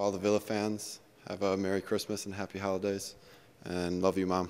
all the Villa fans, have a Merry Christmas and Happy Holidays. And love you, Mom.